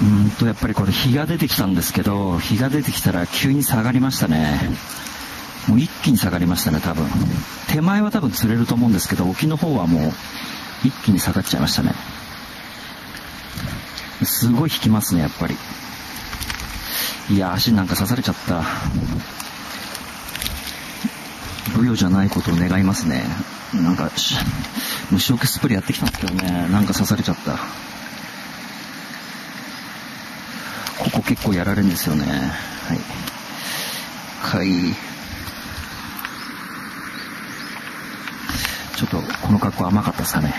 うんと、やっぱりこれ日が出てきたんですけど、日が出てきたら急に下がりましたね。もう一気に下がりましたね、多分。手前は多分釣れると思うんですけど、沖の方はもう一気に下がっちゃいましたね。すごい引きますね、やっぱり。いや、足なんか刺されちゃった。ブヨじゃないことを願いますね。なんか、虫除けスプレーやってきたんですけどね、なんか刺されちゃった。ここ結構やられるんですよね。はい。はい。ちょっとこの格好甘かったですかね。